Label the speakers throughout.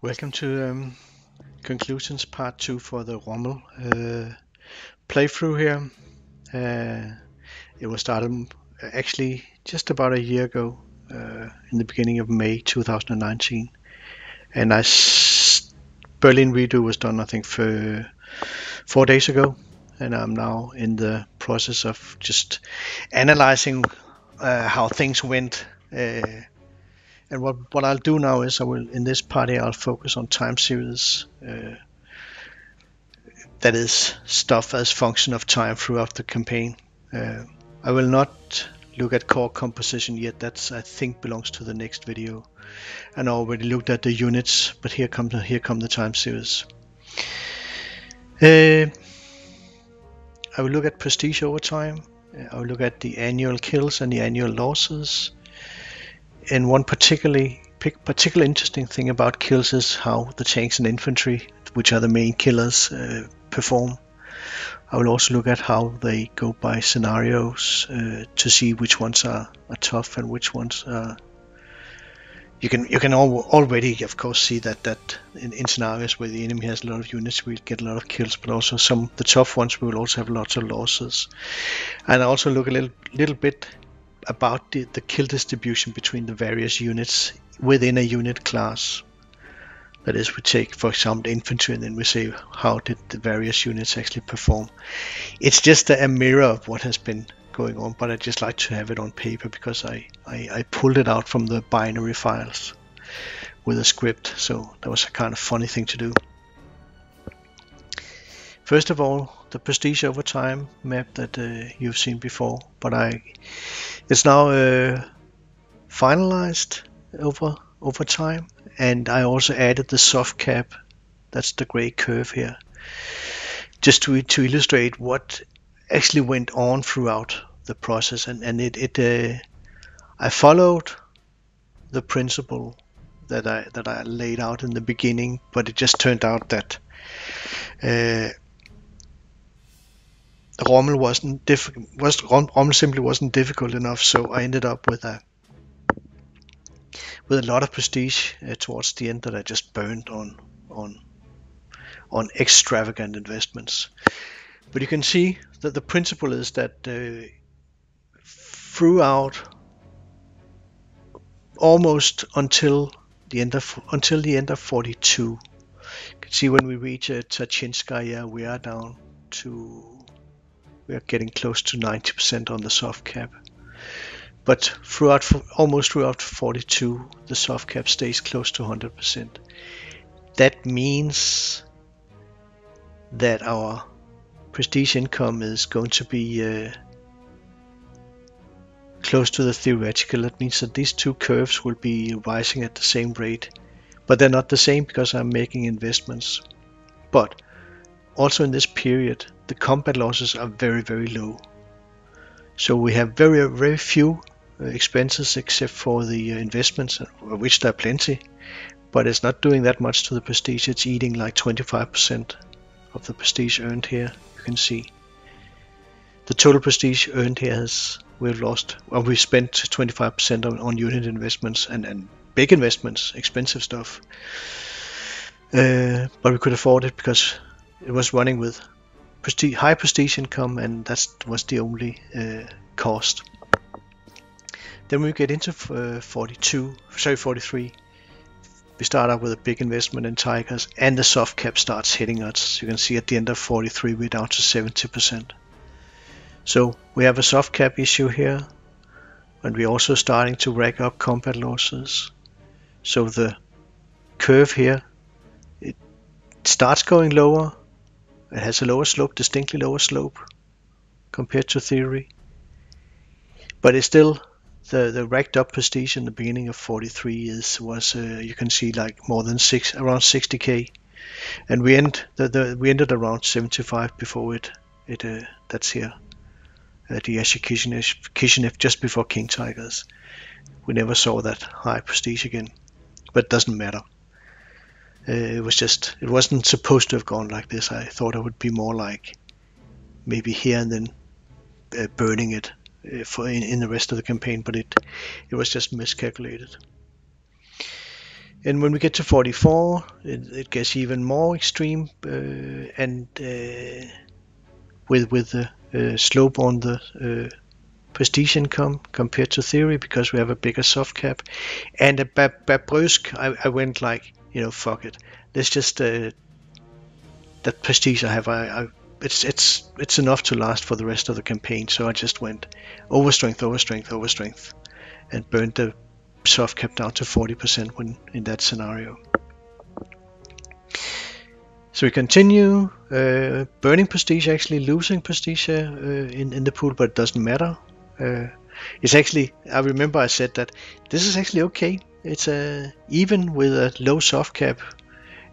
Speaker 1: Welcome to um, conclusions part two for the Rommel uh, playthrough here. Uh, it was started actually just about a year ago, uh, in the beginning of May 2019, and I s- Berlin redo was done I think for four days ago, and I'm now in the process of just analyzing uh, how things went. And what, what I'll do now is I will in this party I'll focus on time series. Uh, that is stuff as function of time throughout the campaign. Uh, I will not look at core composition yet. That's I think belongs to the next video. And I already looked at the units, but here come the here come the time series. Uh, I will look at prestige over time. Uh, I will look at the annual kills and the annual losses and one particularly particular interesting thing about kills is how the tanks and infantry, which are the main killers, uh, perform. I will also look at how they go by scenarios uh, to see which ones are, are tough and which ones are. You can you can al- already of course see that that in, in scenarios where the enemy has a lot of units we'll get a lot of kills, but also some the tough ones we will also have lots of losses. And I also look a little little bit about the, the kill distribution between the various units within a unit class. That is, we take, for example, infantry, and then we say how did the various units actually perform. It's just a, mirror of what has been going on, but I just like to have it on paper because I, I, I pulled it out from the binary files with a script, so that was a kind of funny thing to do. First of all, the prestige over time map that uh, you've seen before, but I it's now uh, finalized over over time, and I also added the soft cap. That's the gray curve here, just to to illustrate what actually went on throughout the process, and and it it uh, I followed the principle that I that I laid out in the beginning, but it just turned out that. Uh, Rommel wasn't difficult. Was Rommel simply wasn't difficult enough, so I ended up with a with a lot of prestige uh, towards the end that I just burned on on on extravagant investments. But you can see that the principle is that uh, throughout almost until the end of until the end of 42 you can see when we reach uh, Tachinskaya we are down to we are getting close to 90% on the soft cap. But throughout almost throughout 42, the soft cap stays close to 100%. That means that our prestige income is going to be uh, close to the theoretical. That means that these two curves will be rising at the same rate, but they're not the same because I'm making investments. But also in this period, the combat losses are very, very low. So we have very, very few uh, expenses except for the uh, investments, uh, which there are plenty, but it's not doing that much to the prestige. It's eating like 25% of the prestige earned here. You can see the total prestige earned here has we've lost. Well, we've spent 25% on, on unit investments and, and big investments, expensive stuff. Uh, but we could afford it because it was running with prestige, high prestige income, and that was the only uh, cost. Then we get into uh, 42, sorry 43. We start out with a big investment in Tigers, and the soft cap starts hitting us. You can see at the end of 43, we're down to 70%. So we have a soft cap issue here, and we're also starting to rack up combat losses. So the curve here, it starts going lower, it has a lower slope, distinctly lower slope compared to theory. But it's still the the racked up prestige in the beginning of 43 is was uh, you can see like more than six around 60k, and we end the, the we ended around 75 before it it uh, that's here at the Yasha Kishinev, Kishinev just before King Tigers. We never saw that high prestige again, but it doesn't matter. Uh, it was just it wasn't supposed to have gone like this. I thought it would be more like maybe here and then uh, burning it uh, for in, in, the rest of the campaign, but it it was just miscalculated. And when we get to 44, it, it gets even more extreme, uh, and uh, with with the slope on the prestige income compared to theory because we have a bigger soft cap. And at Babrusk, I, I went like, you know, fuck it, let's just uh, that prestige I have, I, I it's it's it's enough to last for the rest of the campaign. So I just went over strength, over strength, over strength, and burned the soft cap down to 40% when in that scenario. So we continue uh, burning prestige, actually losing prestige uh, in, in the pool, but it doesn't matter. Uh, it's actually, I remember I said that this is actually okay. It's a, even with a low soft cap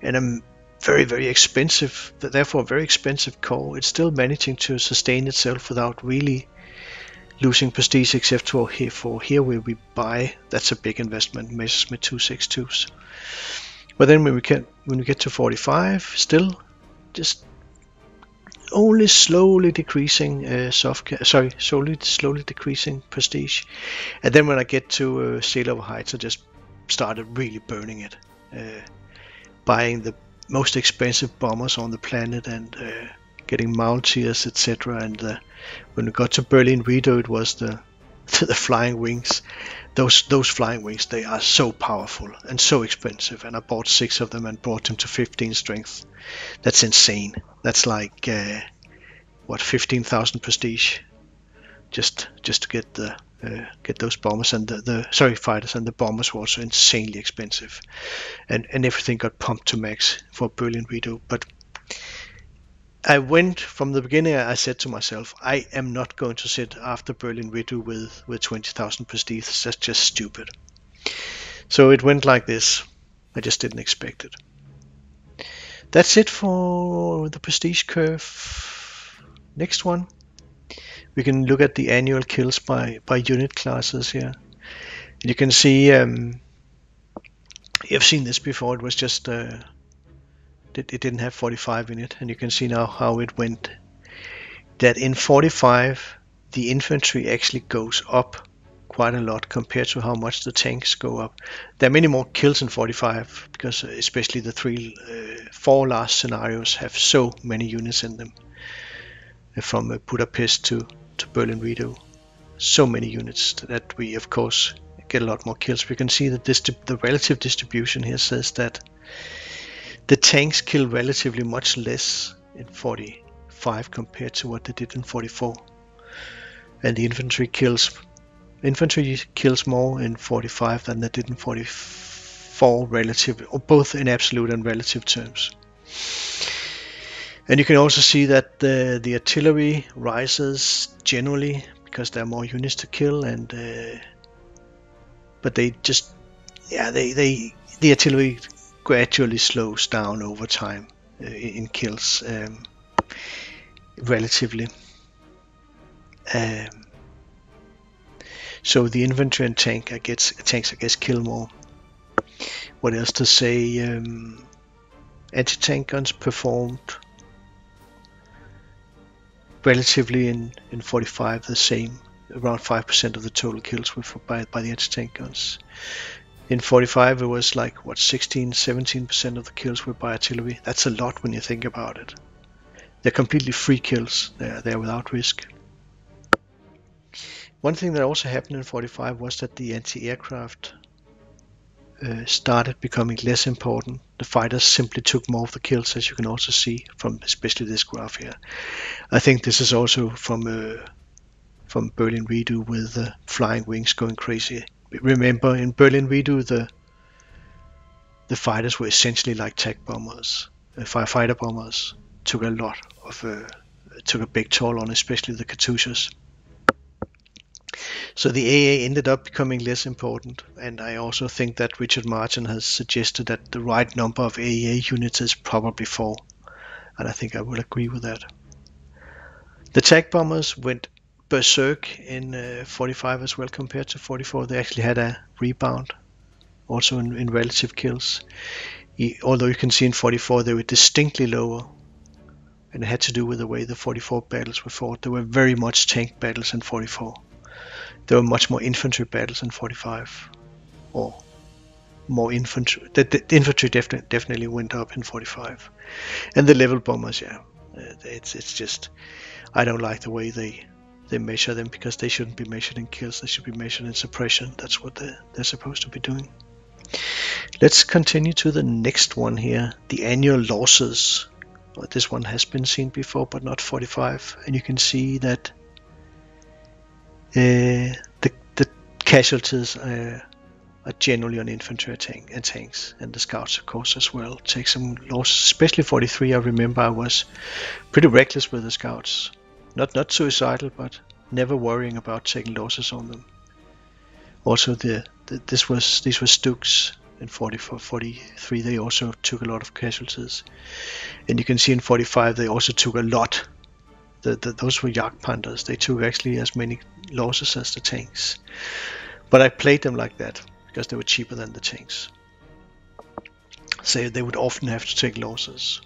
Speaker 1: and a very, very expensive, therefore very expensive core, it's still managing to sustain itself without really losing prestige except for here, for here where we buy. That's a big investment, Messerschmitt 262s. But then when we get when we get to 45, still just only slowly decreasing uh, soft sorry slowly slowly decreasing prestige and then when I get to uh, level heights I just started really burning it. Uh, buying the most expensive bombers on the planet and uh, getting Mountaineers etc and uh, when we got to Berlin Rideau it was the the flying wings. Those those flying wings they are so powerful and so expensive. And I bought six of them and brought them to 15 strength. That's insane. That's like uh, what 15,000 prestige? Just just to get the uh, get those bombers and the, the sorry fighters and the bombers were also insanely expensive and and everything got pumped to max for Berlin Rideau but I went from the beginning. I said to myself, I am not going to sit after Berlin Rideau with with 20,000 prestige. That's just stupid. So it went like this. I just didn't expect it. That's it for the prestige curve. Next one, we can look at the annual kills by by unit classes here. You can see. Um, you've seen this before. It was just. Uh, it, it didn't have 45 in it and you can see now how it went that in 45 the infantry actually goes up quite a lot compared to how much the tanks go up. There are many more kills in 45 because especially the three, uh, four last scenarios have so many units in them from uh, Budapest to, to Berlin Rideau. So many units that we of course get a lot more kills. We can see that this the relative distribution here says that the tanks kill relatively much less in 45 compared to what they did in 44. And the infantry kills infantry kills more in 45 than they did in 44 relative or both in absolute and relative terms. And you can also see that the, the artillery rises generally because there are more units to kill and uh, but they just yeah they, they the artillery gradually slows down over time uh, in kills um, relatively. Um, so the infantry and tank, I guess, tanks, I guess, kill more. What else to say? Um, anti-tank guns performed relatively in, in 45 the same. Around 5% of the total kills were by, by the anti-tank guns. In 45 it was like what 16 17% of the kills were by artillery. That's a lot when you think about it. They're completely free kills. They're there without risk. One thing that also happened in 45 was that the anti-aircraft uh, started becoming less important. The fighters simply took more of the kills, as you can also see from especially this graph here. I think this is also from uh, from Berlin Rideau with the flying wings going crazy remember in Berlin Rideau the the fighters were essentially like tech bombers, uh, firefighter bombers. Took a lot of uh, took a big toll on, especially the Katyushas. So the AA ended up becoming less important, and I also think that Richard Martin has suggested that the right number of AA units is probably four, and I think I will agree with that. The tech bombers went berserk in uh, 45 as well compared to 44. They actually had a rebound also in, in relative kills. Although you can see in 44 they were distinctly lower and it had to do with the way the 44 battles were fought. They were very much tank battles in 44. There were much more infantry battles in 45. Or more infantry. The, the infantry definitely definitely went up in 45, and the level bombers, yeah, uh, it's it's just I don't like the way they they measure them because they shouldn't be measured in kills. They should be measured in suppression. That's what they're, they're supposed to be doing. Let's continue to the next one here. The annual losses. Well, this one has been seen before, but not 45. And you can see that uh, the, the casualties uh, are generally on infantry tank and tanks, and the scouts, of course, as well. Take some losses, especially 43. I remember I was pretty reckless with the scouts. Not not suicidal, but never worrying about taking losses on them. Also, the, the this was these were StuGs in 44, 43. They also took a lot of casualties, and you can see in 45 they also took a lot. The, the, those were Jagdpanthers. They took actually as many losses as the tanks. But I played them like that because they were cheaper than the tanks. So they would often have to take losses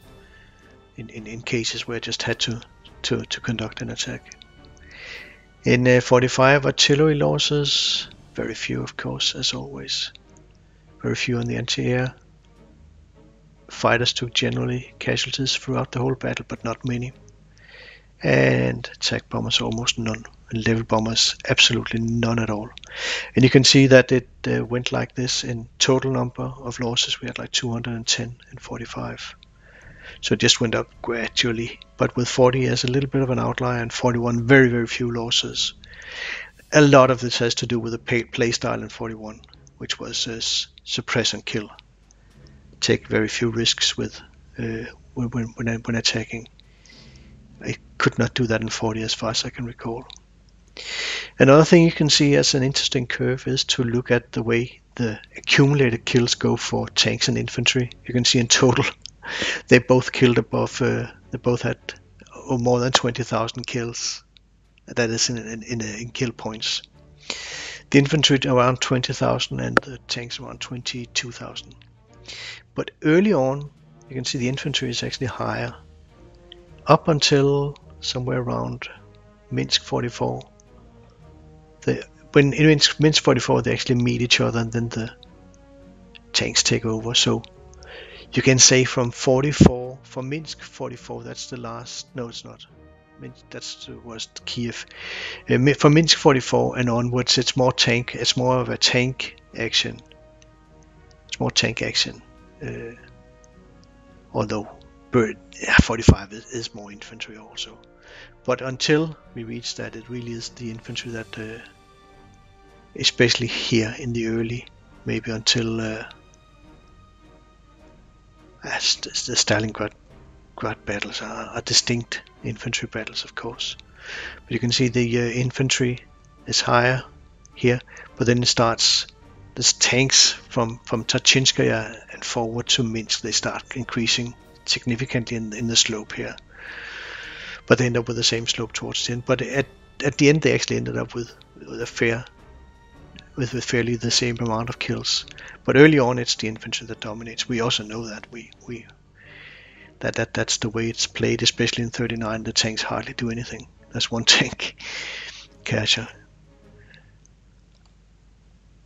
Speaker 1: in, in, in cases where I just had to, to, to conduct an attack. In uh, 45 artillery losses, very few of course as always. Very few on the anti-air. Fighters took generally casualties throughout the whole battle but not many. And attack bombers almost none and level bombers absolutely none at all. And you can see that it uh, went like this in total number of losses. We had like 210 and 45. So it just went up gradually. But with 40 as a little bit of an outlier and 41 very, very few losses. A lot of this has to do with the play, play style in 41, which was uh, suppress and kill. Take very few risks with uh, when, when, when attacking. I could not do that in 40 as far as I can recall. Another thing you can see as an interesting curve is to look at the way the accumulated kills go for tanks and infantry. You can see in total they both killed above, uh, they both had oh, more than 20,000 kills. That is in, in, in, in kill points. The infantry around 20,000 and the tanks around 22,000. But early on, you can see the infantry is actually higher. Up until somewhere around Minsk 44, the when in Minsk, Minsk 44 they actually meet each other and then the tanks take over. So you can say from 44 from Minsk 44 that's the last no it's not. That's the worst Kiev uh, from Minsk 44 and onwards it's more tank it's more of a tank action. It's more tank action uh, although Bird, yeah, 45 is, is, more infantry also but until we reach that it really is the infantry that uh, especially here in the early, maybe until uh, as the, the Stalingrad Grad battles are, are, distinct infantry battles, of course. But you can see the uh, infantry is higher here, but then it starts. There's tanks from from Tachinskaya and forward to Minsk. They start increasing significantly in, in the slope here, but they end up with the same slope towards the end. But at at the end, they actually ended up with, with a fair with, with fairly the same amount of kills. But early on, it's the infantry that dominates. We also know that we we that that that's the way it's played, especially in 39. The tanks hardly do anything. That's one tank catcher.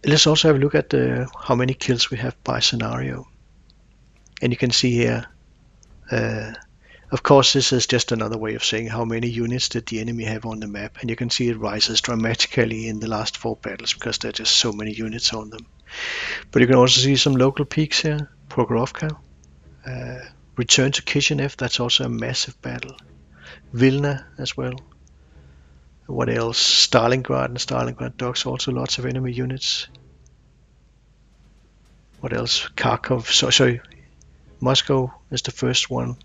Speaker 1: Let's also have a look at how many kills we have by scenario. And you can see here of course, this is just another way of saying how many units did the enemy have on the map, and you can see it rises dramatically in the last four battles because there are just so many units on them. But you can also see some local peaks here, Prokhorovka, uh, return to Kishinev, that's also a massive battle. Vilna as well. What else? Stalingrad and Stalingrad docks, also lots of enemy units. What else? Kharkov, so, sorry, Moscow is the first one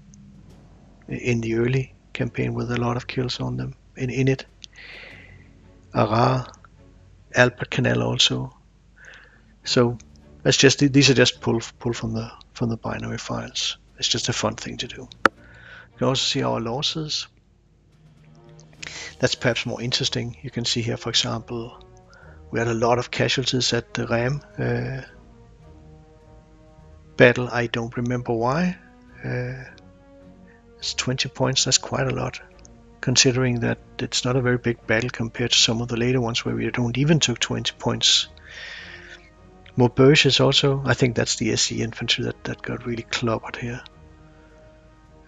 Speaker 1: in the early campaign with a lot of kills on them in, in it. Arar, Albert Canal also. So that's just these are just pulled pull from the from the binary files. It's just a fun thing to do. You can also see our losses. That's perhaps more interesting. You can see here, for example, we had a lot of casualties at the Ram uh, battle. I don't remember why. Uh, it's 20 points, that's quite a lot. Considering that it's not a very big battle compared to some of the later ones where we don't even took 20 points. Maubeuge is also, I think that's the SE infantry that, that got really clobbered here.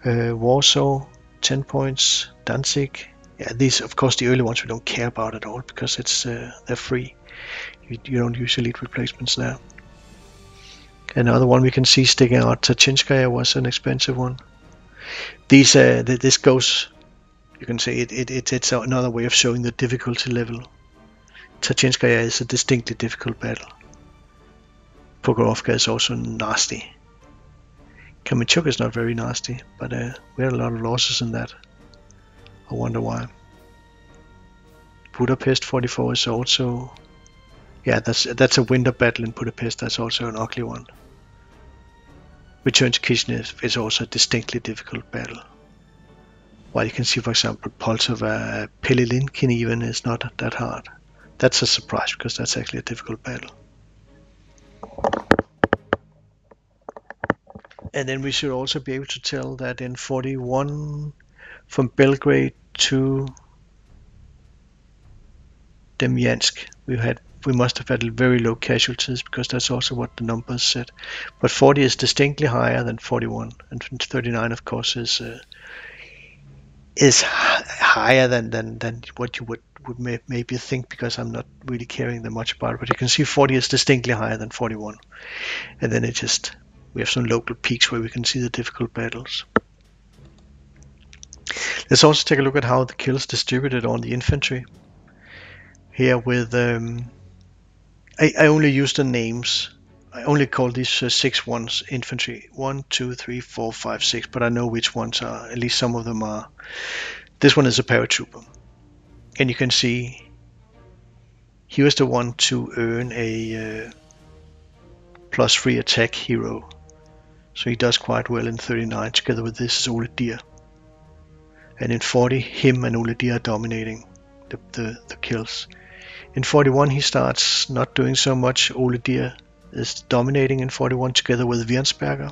Speaker 1: Uh, Warsaw, 10 points. Danzig, yeah, these of course the early ones we don't care about at all because it's uh, they're free. You, you don't use elite replacements there. Another one we can see sticking out, Tachinskaya was an expensive one. These uh, th this goes, you can say it, it, it, it's another way of showing the difficulty level. Tachinskaya is a distinctly difficult battle. Prokhorovka is also nasty. Kremenchuk is not very nasty, but uh, we had a lot of losses in that. I wonder why. Budapest 44 is also yeah that's that's a winter battle in Budapest that's also an ugly one. Return to Kishinev is also a distinctly difficult battle. While you can see for example Poltava Pelilinkin even is not that hard. That's a surprise because that's actually a difficult battle. And then we should also be able to tell that in 41 from Belgrade to Demyansk we had we must have had very low casualties because that's also what the numbers said. But 40 is distinctly higher than 41, and 39 of course is uh, is higher than, than than what you would would may, maybe think because I'm not really caring that much about it. But you can see 40 is distinctly higher than 41, and then it just we have some local peaks where we can see the difficult battles. Let's also take a look at how the kills distributed on the infantry. Here with, um, I, I, only use the names. I only call these uh, six ones infantry. One, two, three, four, five, six, but I know which ones are. At least some of them are. This one is a paratrooper. And you can see he was the one to earn a uh, plus three attack hero so he does quite well in 39 together with this is. And in 40, him and Ole are dominating the, the, the kills. In 41, he starts not doing so much. Ole Deer is dominating in 41 together with Wirnsberger.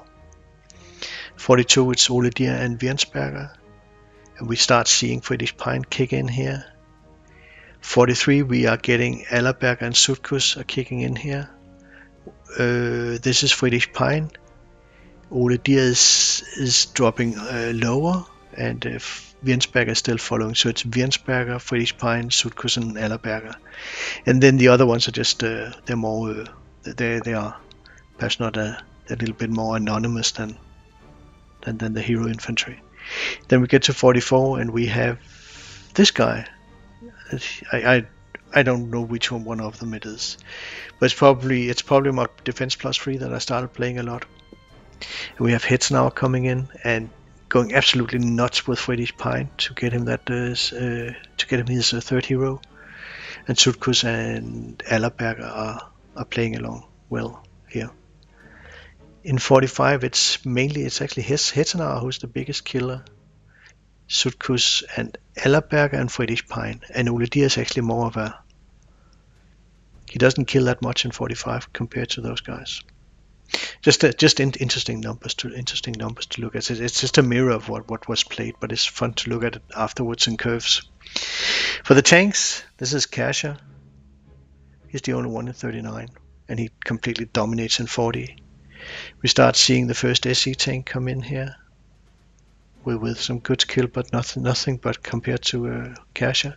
Speaker 1: 42, it's Ole Deer and Wirnsberger. And we start seeing Friedrich Pein kick in here. 43, we are getting Allerberger and Sutkus are kicking in here. Uh, this is Friedrich Pein. Ole Diaz is dropping uh, lower, and uh, Wirnsberger is still following. So it's Wirnsberger, Friedrich Pein, Sutkus, and Allerberger. And then the other ones are just, uh, they're more, uh, they, they are perhaps not a, a little bit more anonymous than, than, than the hero infantry. Then we get to 44, and we have this guy. I, I I don't know which one, one of them it is, but it's probably it's probably my defense plus three that I started playing a lot. We have hits now coming in and going absolutely nuts with Friedrich Pein to get him that uh, uh, to get him his uh, third hero. And Sutkus and Allerberger are, are playing along well here. In 45, it's mainly it's actually his Hetzenauer who's the biggest killer. Sutkus and Allerberger and Friedrich Pein. And Ole is actually more of a he doesn't kill that much in 45 compared to those guys just uh, just in, interesting numbers to interesting numbers to look at. It's just a mirror of what, what was played, but it's fun to look at it afterwards in curves. For the tanks, this is Kasha. He's the only one in 39, and he completely dominates in 40. We start seeing the first SE tank come in here with, with some good skill, but nothing nothing but compared to uh, Kasha.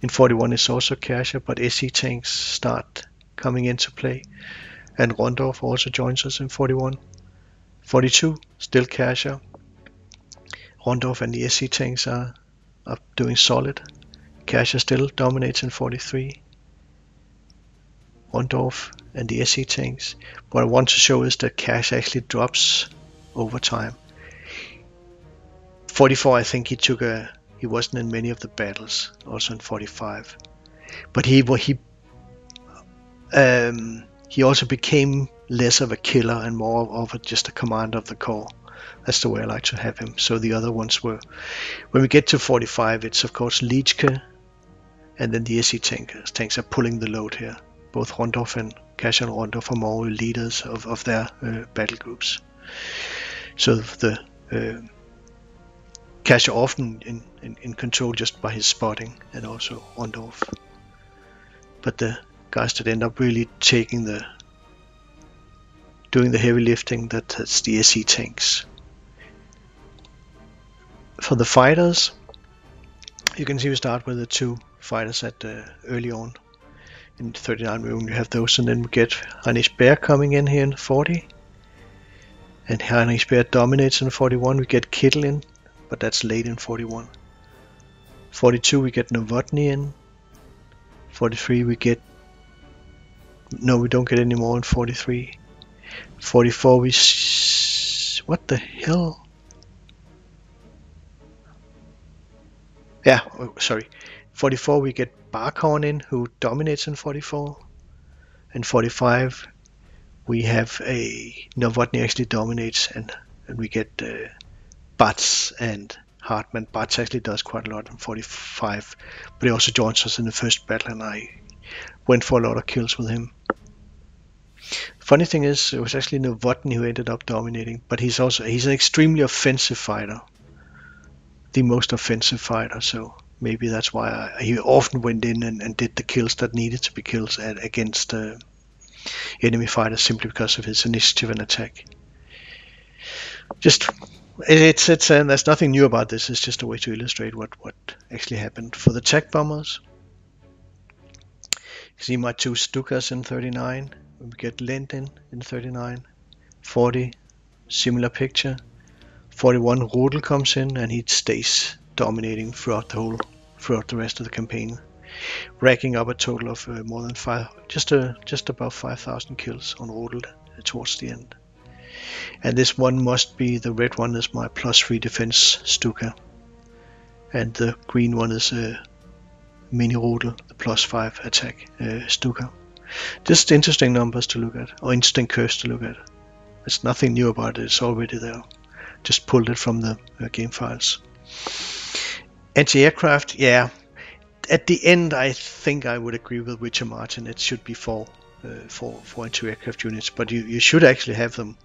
Speaker 1: In 41 it's also Kasha, but SE tanks start coming into play and Rondorf also joins us in 41. 42, still Kasha. Rondorf and the SC tanks are, are doing solid. Kasha still dominates in 43. Rondorf and the SC tanks. What I want to show is that Cash actually drops over time. 44, I think he took a. He wasn't in many of the battles. Also in 45, but he he um, he also became less of a killer and more of a, just a commander of the corps. That's the way I like to have him. So the other ones were, when we get to 45, it's of course Leechke, and then the SE tankers. Tanks are pulling the load here. Both Rondorf and Cash and Rondorf are more leaders of, of their uh, battle groups. So the uh, Cash often in, in, in, control just by his spotting, and also Rondorf. But the guys that end up really taking the doing the heavy lifting. that, That's the SE tanks. For the fighters, you can see we start with the two fighters at uh, early on in 39 we only have those and then we get Heinrich Bär coming in here in 40 and Heinrich Bär dominates in 41 we get Kittel in but that's late in 41 42 we get Nowotny in 43 we get no we don't get any more in 43 44 we what the hell? Yeah oh, sorry. 44 we get Barkhorn in who dominates in 44 and 45 we have a Nowotny actually dominates and, and we get uh, and Hartmann. Batz actually does quite a lot in 45 but he also joins us in the first battle and I went for a lot of kills with him. Funny thing is, it was actually Nowotny who ended up dominating, but he's also he's an extremely offensive fighter, the most offensive fighter. So maybe that's why I, he often went in and, and, did the kills that needed to be kills at, against uh, enemy fighters simply because of his initiative and attack. Just it's it's and there's nothing new about this. It's just a way to illustrate what what actually happened for the tech bombers. My two Stukas in 39. We get Linden in 39. 40, similar picture. 41, Rudel comes in and he stays dominating throughout the whole, throughout the rest of the campaign, racking up a total of uh, more than five, just uh, just above 5,000 kills on Rudel uh, towards the end. And this one must be the red one is my plus three defense Stuka, and the green one is a uh, mini Rudel, plus five attack uh, Stuka. Just interesting numbers to look at, or interesting curves to look at. There's nothing new about it, it's already there. Just pulled it from the uh, game files. Anti-aircraft, yeah. At the end, I think I would agree with Richard Martin. It should be four, uh, four, four anti-aircraft units, but you, you should actually have them.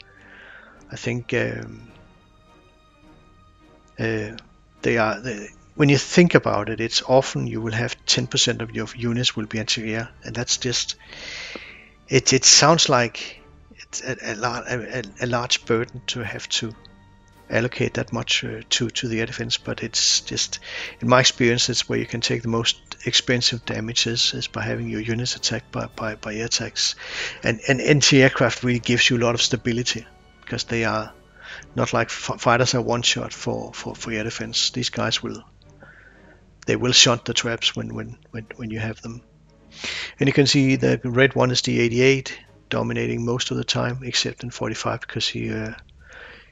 Speaker 1: I think um, uh, they are. They, when you think about it, it's often you will have 10% of your units will be anti-air, and that's just. It it sounds like it's a, a, a, a large burden to have to allocate that much uh, to to the air defense, but it's just in my experience, it's where you can take the most expensive damages is by having your units attacked by by, by air attacks, and and anti-aircraft really gives you a lot of stability because they are not like fighters are one shot for for for air defense. These guys will they will shunt the traps when when when when you have them. And you can see the red one is the 88 dominating most of the time, except in 45 because he uh,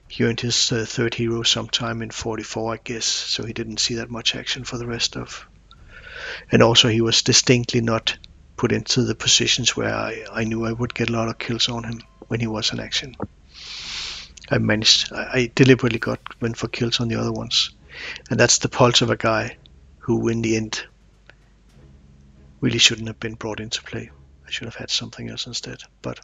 Speaker 1: he earned his uh, third hero sometime in 44, I guess, so he didn't see that much action for the rest of. And also, he was distinctly not put into the positions where I, I knew I would get a lot of kills on him when he was in action. I managed, I, I deliberately got went for kills on the other ones, and that's the pulse of a guy who, in the end, really shouldn't have been brought into play. I should have had something else instead, but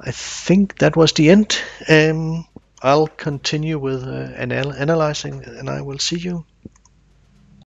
Speaker 1: I think that was the end. Um, I'll continue with uh, anal analyzing and I will see you